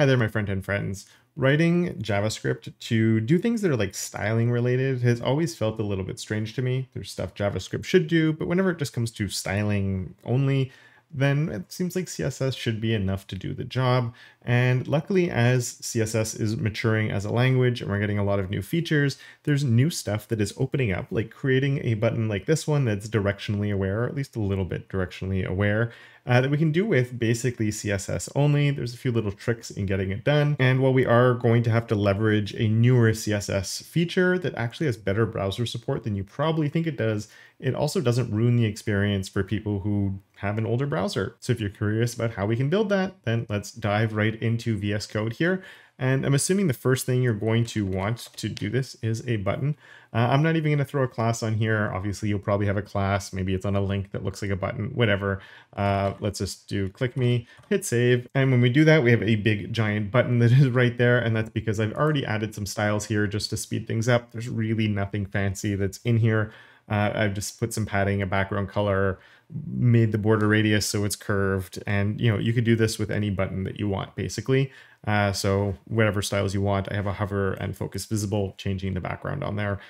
Hi there, my friend and friends. Writing JavaScript to do things that are like styling related has always felt a little bit strange to me. There's stuff JavaScript should do, but whenever it just comes to styling only, then it seems like CSS should be enough to do the job. And luckily, as CSS is maturing as a language and we're getting a lot of new features, there's new stuff that is opening up, like creating a button like this one that's directionally aware, or at least a little bit directionally aware, uh, that we can do with basically CSS only. There's a few little tricks in getting it done. And while we are going to have to leverage a newer CSS feature that actually has better browser support than you probably think it does, it also doesn't ruin the experience for people who have an older browser. So if you're curious about how we can build that, then let's dive right into VS Code here. And I'm assuming the first thing you're going to want to do this is a button. Uh, I'm not even going to throw a class on here. Obviously, you'll probably have a class. Maybe it's on a link that looks like a button, whatever. Uh, let's just do click me, hit save. And when we do that, we have a big giant button that is right there. And that's because I've already added some styles here just to speed things up. There's really nothing fancy that's in here. Uh, I've just put some padding, a background color, made the border radius so it's curved. And, you know, you could do this with any button that you want, basically. Uh, so whatever styles you want, I have a hover and focus visible, changing the background on there.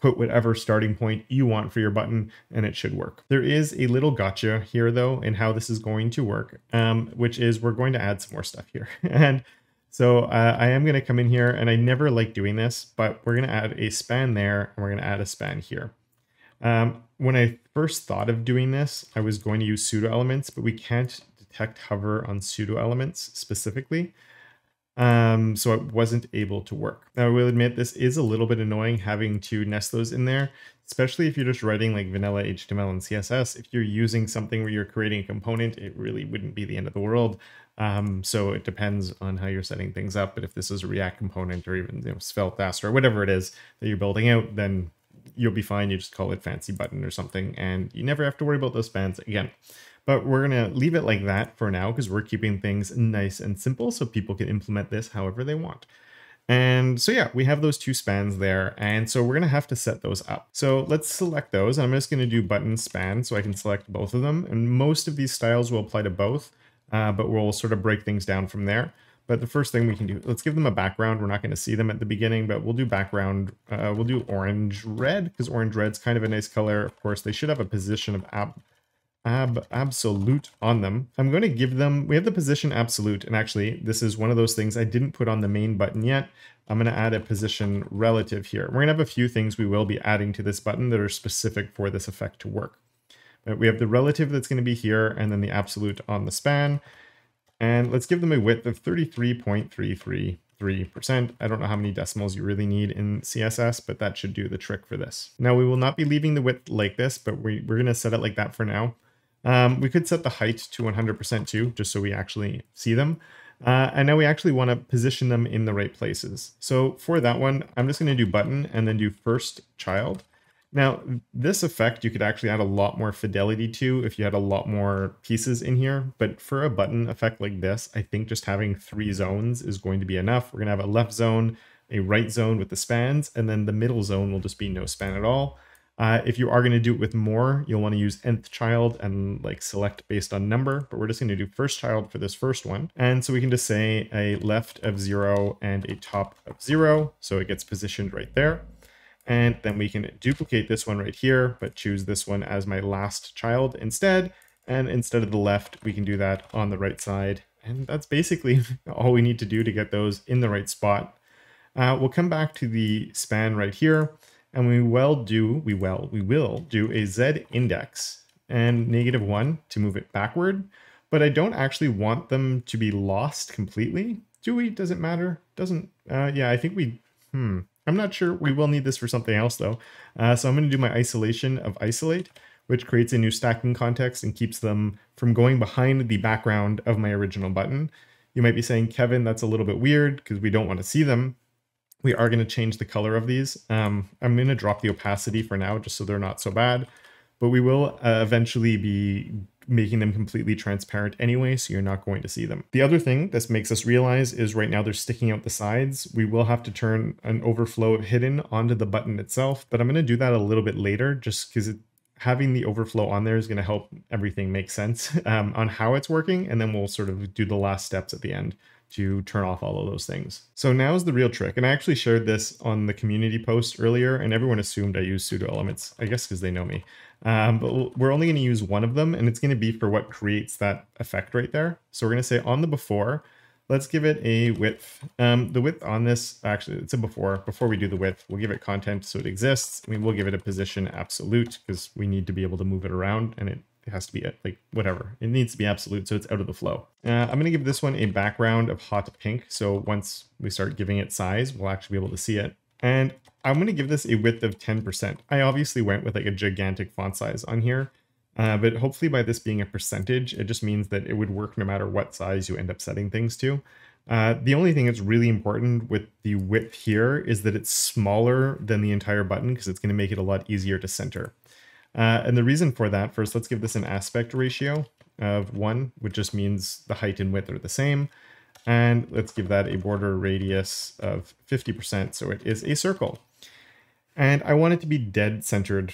Put whatever starting point you want for your button and it should work. There is a little gotcha here though in how this is going to work, um, which is we're going to add some more stuff here. and so uh, I am going to come in here and I never like doing this, but we're going to add a span there and we're going to add a span here. Um, when I first thought of doing this, I was going to use pseudo elements, but we can't detect hover on pseudo elements specifically. Um, so it wasn't able to work. Now I will admit this is a little bit annoying having to nest those in there, especially if you're just writing like vanilla HTML and CSS. If you're using something where you're creating a component, it really wouldn't be the end of the world. Um, so it depends on how you're setting things up. But if this is a React component or even you know, Svelte or whatever it is that you're building out, then you'll be fine. You just call it fancy button or something, and you never have to worry about those spans again. But we're going to leave it like that for now because we're keeping things nice and simple so people can implement this however they want. And so yeah, we have those two spans there. And so we're to have to set those up. So let's select those. I'm just to do button span so I can select both of them. And most of these styles will apply to both, uh, but we'll sort of break things down from there. But the first thing we can do, let's give them a background. We're not going to see them at the beginning, but we'll do background. Uh, we'll do orange red because orange red's kind of a nice color. Of course, they should have a position of ab ab absolute on them. I'm going to give them, we have the position absolute. And actually, this is one of those things I didn't put on the main button yet. I'm going to add a position relative here. We're going to have a few things we will be adding to this button that are specific for this effect to work. But we have the relative that's going to be here and then the absolute on the span. And let's give them a width of 33.333%. I don't know how many decimals you really need in CSS, but that should do the trick for this. Now we will not be leaving the width like this, but we, we're going to set it like that for now. Um, we could set the height to 100% too, just so we actually see them. Uh, and now we actually want to position them in the right places. So for that one, I'm just going to do button and then do first child. Now, this effect you could actually add a lot more fidelity to if you had a lot more pieces in here, but for a button effect like this, I think just having three zones is going to be enough. We're going to have a left zone, a right zone with the spans, and then the middle zone will just be no span at all. Uh, if you are going to do it with more, you'll want to use nth child and like select based on number, but we're just going to do first child for this first one. And so we can just say a left of zero and a top of zero. So it gets positioned right there. And then we can duplicate this one right here, but choose this one as my last child instead. And instead of the left, we can do that on the right side. And that's basically all we need to do to get those in the right spot. Uh, we'll come back to the span right here, and we will do, we will, we will do a Z index and negative one to move it backward. But I don't actually want them to be lost completely. Do we? Does it matter? Doesn't, uh, yeah, I think we, hmm. I'm not sure. We will need this for something else though. Uh, so I'm going to do my isolation of isolate, which creates a new stacking context and keeps them from going behind the background of my original button. You might be saying, Kevin, that's a little bit weird because we don't want to see them. We are going to change the color of these. Um, I'm going to drop the opacity for now just so they're not so bad. But we will uh, eventually be making them completely transparent anyway, so you're not going to see them. The other thing this makes us realize is right now they're sticking out the sides. We will have to turn an overflow hidden onto the button itself, but I'm going to do that a little bit later just because having the overflow on there is going to help everything make sense um, on how it's working, and then we'll sort of do the last steps at the end to turn off all of those things. So now is the real trick. And I actually shared this on the community post earlier and everyone assumed I use pseudo elements, I guess because they know me. Um, but we're only going to use one of them and it's going to be for what creates that effect right there. So we're going to say on the before, let's give it a width. Um, the width on this, actually it's a before, before we do the width, we'll give it content so it exists. Mean, we'll give it a position absolute because we need to be able to move it around and it has to be like whatever. It needs to be absolute, so it's out of the flow. Uh, I'm going to give this one a background of hot pink. So once we start giving it size, we'll actually be able to see it. And I'm going to give this a width of 10%. I obviously went with like a gigantic font size on here, uh, but hopefully by this being a percentage, it just means that it would work no matter what size you end up setting things to. Uh, the only thing that's really important with the width here is that it's smaller than the entire button because it's going to make it a lot easier to center. Uh, and the reason for that, first, let's give this an aspect ratio of 1, which just means the height and width are the same. And let's give that a border radius of 50%, so it is a circle. And I want it to be dead centered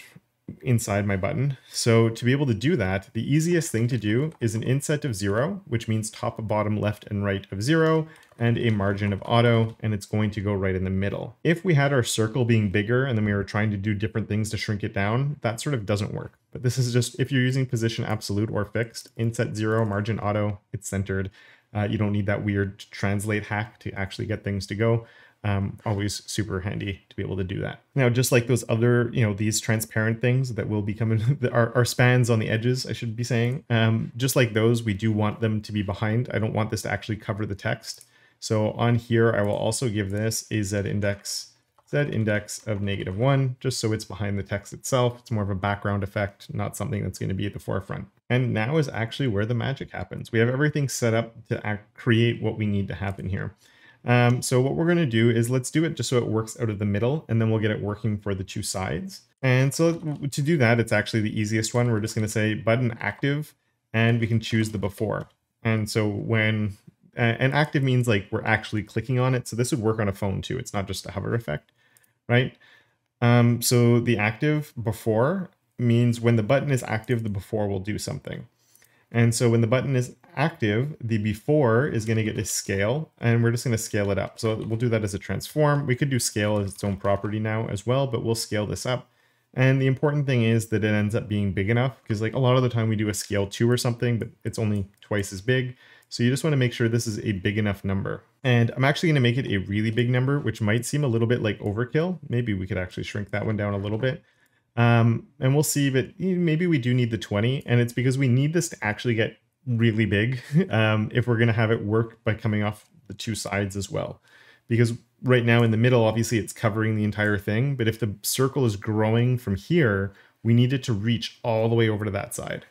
inside my button. So to be able to do that, the easiest thing to do is an inset of zero, which means top, bottom, left, and right of zero, and a margin of auto, and it's going to go right in the middle. If we had our circle being bigger and then we were trying to do different things to shrink it down, that sort of doesn't work. But this is just, if you're using position absolute or fixed, inset zero, margin auto, it's centered. Uh, you don't need that weird translate hack to actually get things to go um, always super handy to be able to do that. Now, just like those other, you know, these transparent things that will be coming, our, our spans on the edges, I should be saying, um, just like those, we do want them to be behind. I don't want this to actually cover the text. So on here, I will also give this a z index, z index of negative one, just so it's behind the text itself. It's more of a background effect, not something that's going to be at the forefront. And now is actually where the magic happens. We have everything set up to act, create what we need to happen here. Um, so what we're going to do is let's do it just so it works out of the middle and then we'll get it working for the two sides. And so to do that, it's actually the easiest one. We're just going to say button active and we can choose the before. And so when, and active means like we're actually clicking on it. So this would work on a phone too. It's not just a hover effect, right? Um, so the active before means when the button is active, the before will do something. And so when the button is active, the before is going to get a scale, and we're just going to scale it up. So we'll do that as a transform. We could do scale as its own property now as well, but we'll scale this up. And the important thing is that it ends up being big enough because like a lot of the time we do a scale two or something, but it's only twice as big. So you just want to make sure this is a big enough number. And I'm actually going to make it a really big number, which might seem a little bit like overkill. Maybe we could actually shrink that one down a little bit. Um, and we'll see but maybe we do need the 20 and it's because we need this to actually get really big um, if we're going to have it work by coming off the two sides as well. Because right now in the middle, obviously it's covering the entire thing. But if the circle is growing from here, we need it to reach all the way over to that side.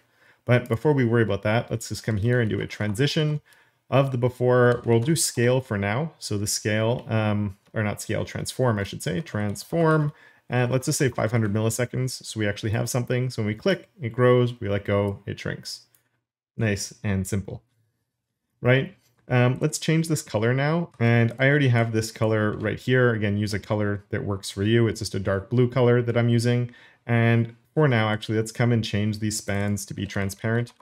But before we worry about that, let's just come here and do a transition of the before. We'll do scale for now. So the scale, um, or not scale, transform, I should say, transform. And let's just say 500 milliseconds. So we actually have something. So when we click, it grows, we let go, it shrinks. Nice and simple, right? Um, let's change this color now. And I already have this color right here. Again, use a color that works for you. It's just a dark blue color that I'm using. And for now, actually, let's come and change these spans to be transparent.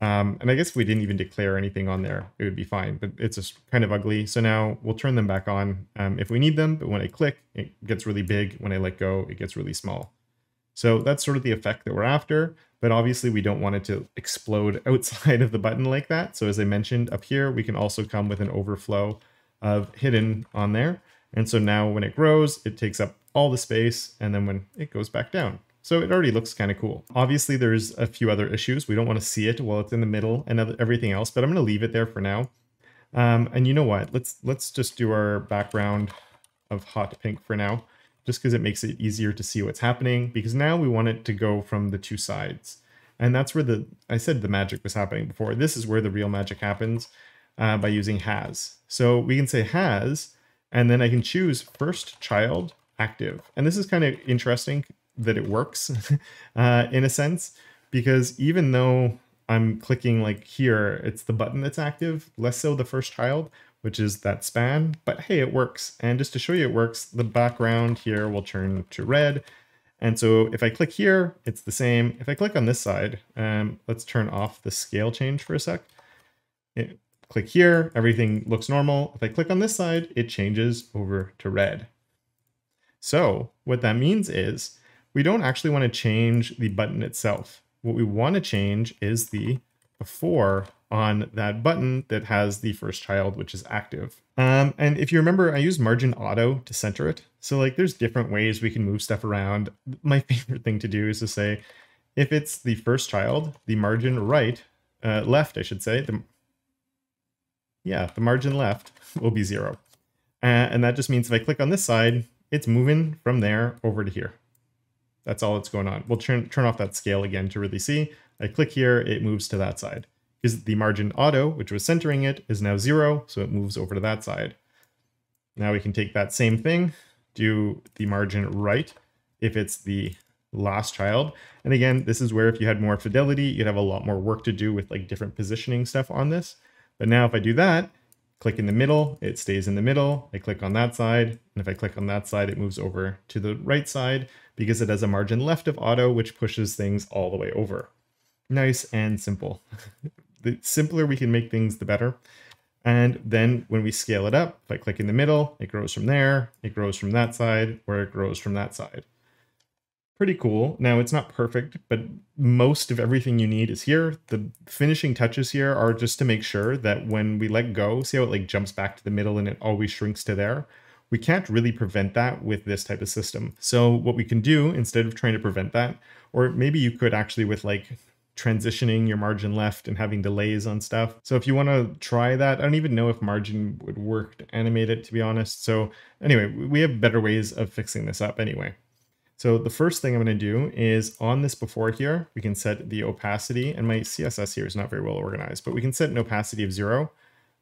Um, and I guess if we didn't even declare anything on there, it would be fine, but it's just kind of ugly. So now we'll turn them back on um, if we need them, but when I click, it gets really big. When I let go, it gets really small. So that's sort of the effect that we're after, but obviously we don't want it to explode outside of the button like that. So as I mentioned up here, we can also come with an overflow of hidden on there. And so now when it grows, it takes up all the space, and then when it goes back down, so it already looks kind of cool. Obviously, there's a few other issues. We don't want to see it while it's in the middle and everything else, but I'm going to leave it there for now. Um, and you know what? Let's let's just do our background of hot pink for now, just because it makes it easier to see what's happening. Because now we want it to go from the two sides, and that's where the I said the magic was happening before. This is where the real magic happens uh, by using has. So we can say has, and then I can choose first child active, and this is kind of interesting that it works uh, in a sense because even though I'm clicking like here, it's the button that's active, less so the first child, which is that span, but hey, it works. And just to show you it works, the background here will turn to red. And so if I click here, it's the same. If I click on this side, um, let's turn off the scale change for a sec. It, click here, everything looks normal. If I click on this side, it changes over to red. So what that means is we don't actually want to change the button itself. What we want to change is the before on that button that has the first child, which is active. Um, and if you remember, I use margin auto to center it. So like there's different ways we can move stuff around. My favorite thing to do is to say, if it's the first child, the margin right, uh, left, I should say, the, yeah, the margin left will be zero. Uh, and that just means if I click on this side, it's moving from there over to here. That's all that's going on. We'll turn, turn off that scale again to really see. I click here, it moves to that side. Because the margin auto, which was centering it, is now zero, so it moves over to that side. Now we can take that same thing, do the margin right if it's the last child. And again, this is where if you had more fidelity, you'd have a lot more work to do with like different positioning stuff on this. But now if I do that, click in the middle, it stays in the middle. I click on that side. And if I click on that side, it moves over to the right side because it has a margin left of auto, which pushes things all the way over. Nice and simple. the simpler we can make things, the better. And then when we scale it up, if I click in the middle, it grows from there, it grows from that side, or it grows from that side pretty cool. Now, it's not perfect, but most of everything you need is here. The finishing touches here are just to make sure that when we let go, see how it like jumps back to the middle and it always shrinks to there? We can't really prevent that with this type of system. So what we can do instead of trying to prevent that, or maybe you could actually with like transitioning your margin left and having delays on stuff. So if you want to try that, I don't even know if margin would work to animate it, to be honest. So anyway, we have better ways of fixing this up anyway. So the first thing I'm going to do is on this before here, we can set the opacity, and my CSS here is not very well organized, but we can set an opacity of zero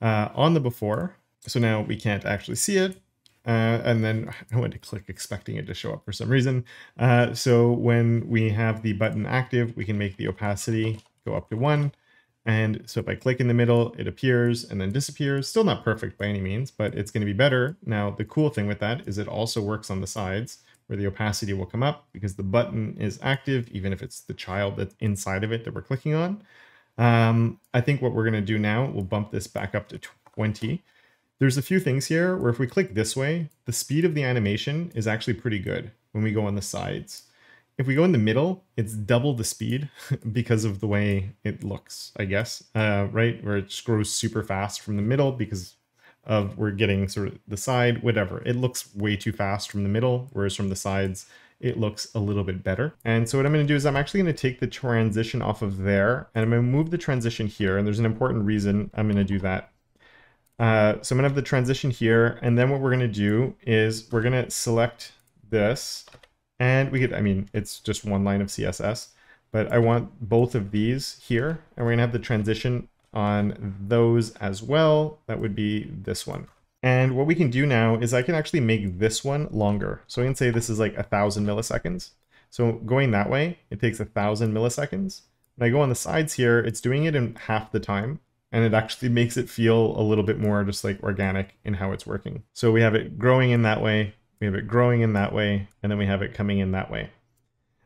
uh, on the before. So now we can't actually see it. Uh, and then I went to click expecting it to show up for some reason. Uh, so when we have the button active, we can make the opacity go up to one. And so if I click in the middle, it appears and then disappears. Still not perfect by any means, but it's going to be better. Now, the cool thing with that is it also works on the sides where the opacity will come up because the button is active, even if it's the child that's inside of it that we're clicking on. Um, I think what we're going to do now, we'll bump this back up to 20. There's a few things here where if we click this way, the speed of the animation is actually pretty good when we go on the sides. If we go in the middle, it's double the speed because of the way it looks, I guess, uh, right? Where it grows super fast from the middle because of we're getting sort of the side, whatever. It looks way too fast from the middle, whereas from the sides, it looks a little bit better. And so what I'm going to do is I'm actually going to take the transition off of there and I'm going to move the transition here. And there's an important reason I'm going to do that. Uh, so I'm to have the transition here. And then what we're to do is we're to select this and we could, I mean, it's just one line of CSS, but I want both of these here and we're to have the transition on those as well. That would be this one. And what we can do now is I can actually make this one longer. So I can say this is like a thousand milliseconds. So going that way, it takes a thousand milliseconds. When I go on the sides here, it's doing it in half the time. And it actually makes it feel a little bit more just like organic in how it's working. So we have it growing in that way, we have it growing in that way, and then we have it coming in that way.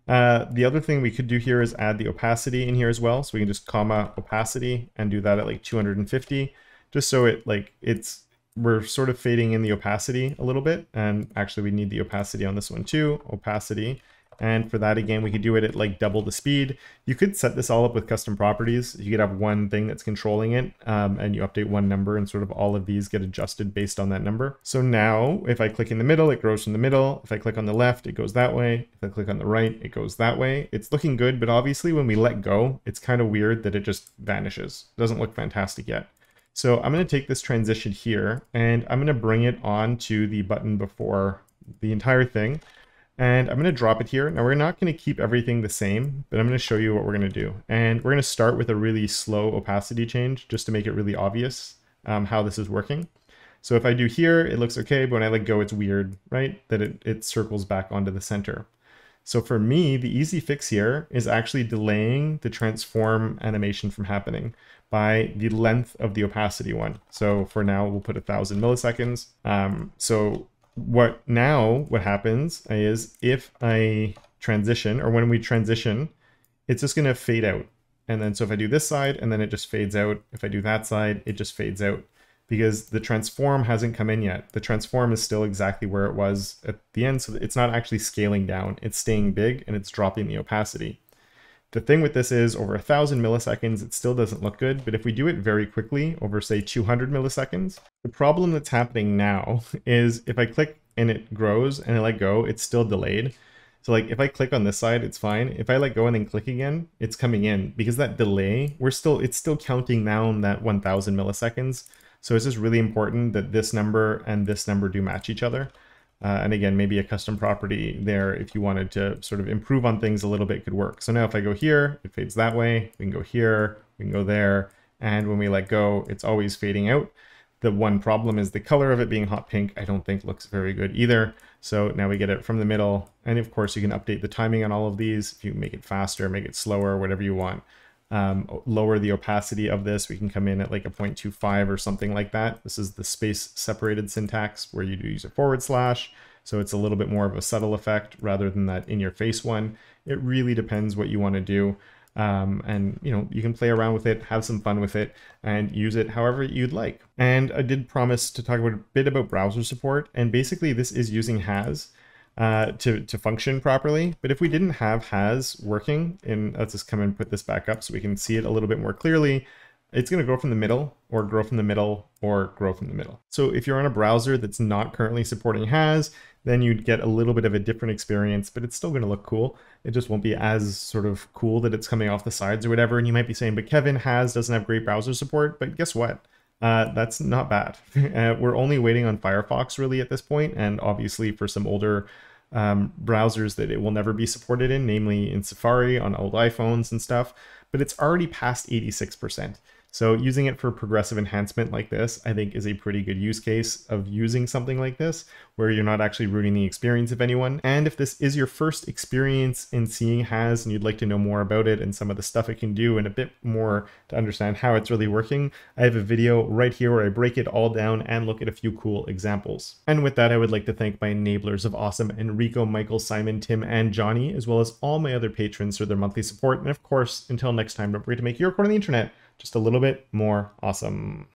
Uh, the other thing we could do here is add the opacity in here as well. So we can just comma opacity and do that at like 250, just so it like it's, we're sort of fading in the opacity a little bit. And actually we need the opacity on this one too, opacity. And for that, again, we could do it at like double the speed. You could set this all up with custom properties. You could have one thing that's controlling it um, and you update one number and sort of all of these get adjusted based on that number. So now if I click in the middle, it grows from the middle. If I click on the left, it goes that way. If I click on the right, it goes that way. It's looking good, but obviously when we let go, it's kind of weird that it just vanishes. It doesn't look fantastic yet. So I'm going to take this transition here and I'm going to bring it on to the button before the entire thing. And I'm going to drop it here. Now we're not going to keep everything the same, but I'm going to show you what we're going to do. And we're going to start with a really slow opacity change just to make it really obvious um, how this is working. So if I do here, it looks okay, but when I let go, it's weird, right? That it, it circles back onto the center. So for me, the easy fix here is actually delaying the transform animation from happening by the length of the opacity one. So for now, we'll put a thousand milliseconds. Um, so what now what happens is if I transition or when we transition, it's just going to fade out. And then so if I do this side and then it just fades out. If I do that side, it just fades out because the transform hasn't come in yet. The transform is still exactly where it was at the end. So it's not actually scaling down. It's staying big and it's dropping the opacity. The thing with this is over a thousand milliseconds, it still doesn't look good. But if we do it very quickly over say 200 milliseconds, the problem that's happening now is if I click and it grows and I let go, it's still delayed. So like if I click on this side, it's fine. If I let go and then click again, it's coming in because that delay, we're still, it's still counting down that 1000 milliseconds. So it's just really important that this number and this number do match each other. Uh, and again, maybe a custom property there if you wanted to sort of improve on things a little bit could work. So now if I go here, it fades that way. We can go here, we can go there. And when we let go, it's always fading out. The one problem is the color of it being hot pink, I don't think looks very good either. So now we get it from the middle. And of course you can update the timing on all of these. If you make it faster, make it slower, whatever you want. Um, lower the opacity of this. We can come in at like a 0.25 or something like that. This is the space separated syntax where you do use a forward slash. So it's a little bit more of a subtle effect rather than that in your face one. It really depends what you want to do. Um, and you know you can play around with it have some fun with it and use it however you'd like. And i did promise to talk about a bit about browser support and basically this is using has uh, to, to function properly. But if we didn't have has working and let's just come and put this back up so we can see it a little bit more clearly it's going to grow from the middle or grow from the middle or grow from the middle. So if you're on a browser that's not currently supporting has, then you'd get a little bit of a different experience, but it's still going to look cool. It just won't be as sort of cool that it's coming off the sides or whatever. And you might be saying, but Kevin has doesn't have great browser support. But guess what? Uh, that's not bad. uh, we're only waiting on Firefox really at this point, and obviously for some older um, browsers that it will never be supported in, namely in Safari on old iPhones and stuff. But it's already past 86%. So using it for progressive enhancement like this, I think is a pretty good use case of using something like this, where you're not actually ruining the experience of anyone. And if this is your first experience in seeing Has and you'd like to know more about it and some of the stuff it can do and a bit more to understand how it's really working, I have a video right here where I break it all down and look at a few cool examples. And with that, I would like to thank my enablers of awesome Enrico, Michael, Simon, Tim, and Johnny, as well as all my other patrons for their monthly support. And of course, until next time, don't forget to make your corner on the internet just a little bit more awesome.